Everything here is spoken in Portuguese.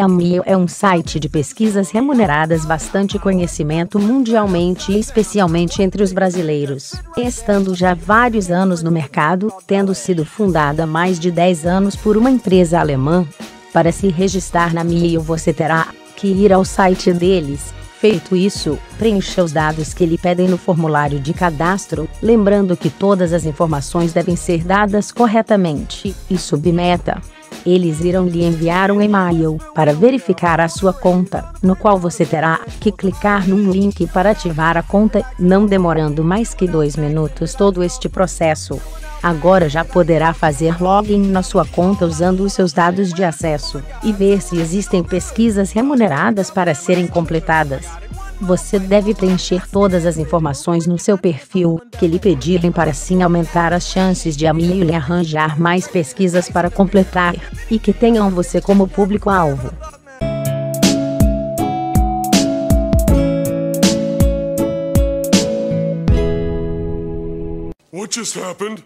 Amil é um site de pesquisas remuneradas bastante conhecimento mundialmente e especialmente entre os brasileiros, estando já vários anos no mercado, tendo sido fundada há mais de 10 anos por uma empresa alemã. Para se registrar na Amil você terá que ir ao site deles. Feito isso, preencha os dados que lhe pedem no formulário de cadastro, lembrando que todas as informações devem ser dadas corretamente, e submeta eles irão lhe enviar um e-mail para verificar a sua conta, no qual você terá que clicar num link para ativar a conta, não demorando mais que dois minutos todo este processo. Agora já poderá fazer login na sua conta usando os seus dados de acesso e ver se existem pesquisas remuneradas para serem completadas. Você deve preencher todas as informações no seu perfil que lhe pedirem para assim aumentar as chances de a lhe arranjar mais pesquisas para completar e que tenham você como público-alvo. What just happened?